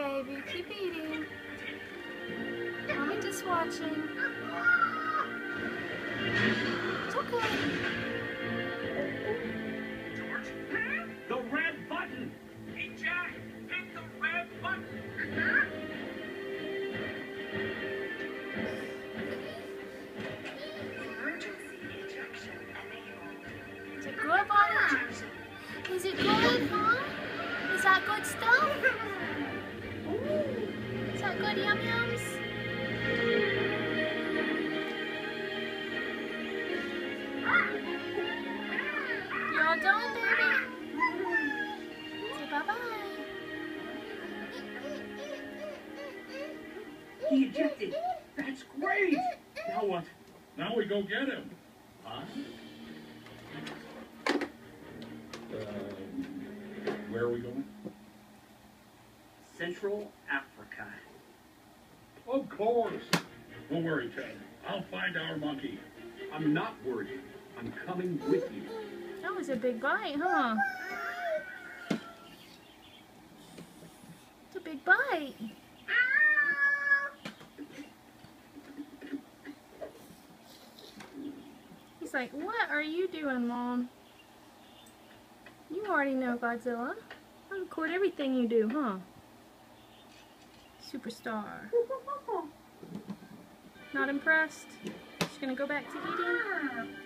baby. Keep eating. Mommy just watching. It's okay. George? The red button! Hey, Jack, hit the red button! Emergency ejection enabled. Is it good, Bonnie? Is it good, huh? Is that good stuff? Ooh. Is that good yum yums? You all done, baby? Say bye-bye. He ejected! That's great! Now what? Now we go get him. Huh? Um, where are we going? Central Africa. Of course. Don't worry, Ted. I'll find our monkey. I'm not worried. I'm coming with you. That was a big bite, huh? It's a big bite. He's like, what are you doing, Mom? You already know Godzilla. I record everything you do, huh? Superstar. Not impressed? She's gonna go back to eating?